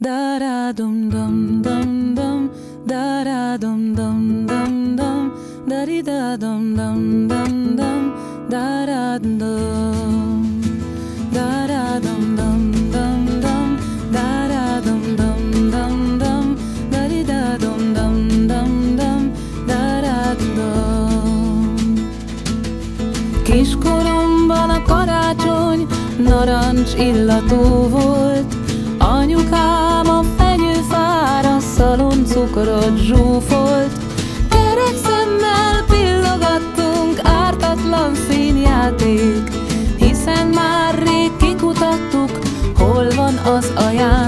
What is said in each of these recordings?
Da ra dum dum dum dum da ra dum dum dum dum da Kiskoromban a karácsony narancs illatú volt Anyukám a fenyőfára szalon cukrot zsúfolt. Kerek szemmel pillogattunk ártatlan színjáték Hiszen már rég kikutattuk, hol van az ajándék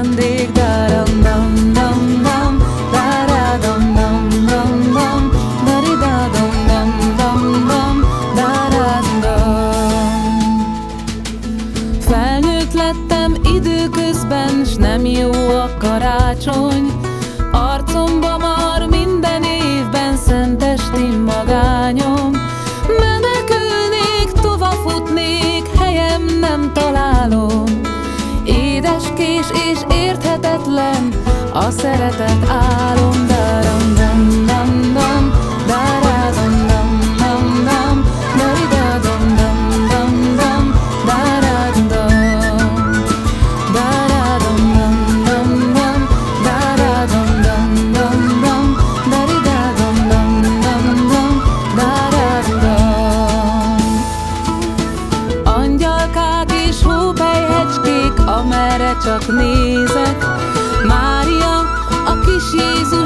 lettem időközben, s nem jó a karácsony. Arcomba mar minden évben szentesti magányom. Menekülnék, futnék, helyem nem találom. Édeskés és érthetetlen a szeretet álom amerre csak nézek. Mária, a kis Jézussal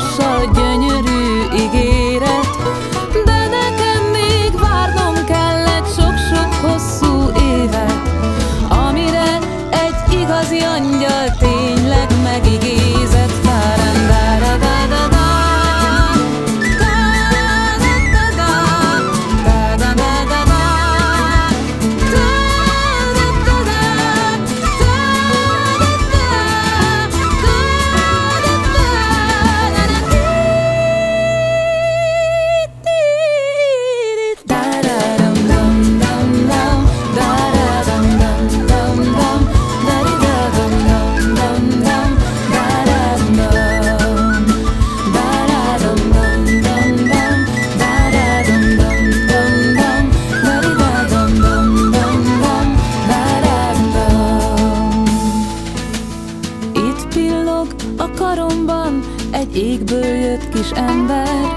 égből jött kis ember,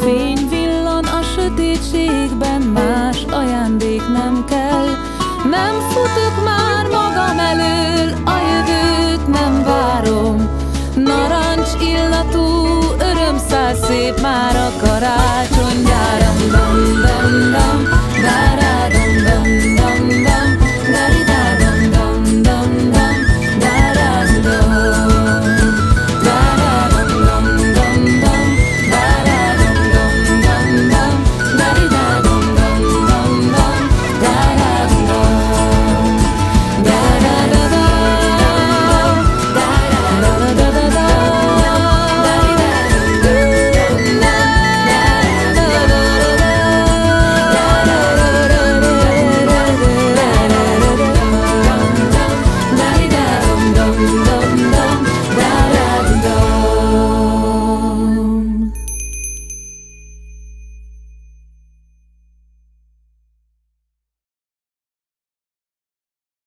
fény villan a sötétségben, más ajándék nem kell. Nem futok már magam elől, a jövőt nem várom. Narancs illatú örömszáz szép már a karácsony gyáram. Dam, dam, dam, dam.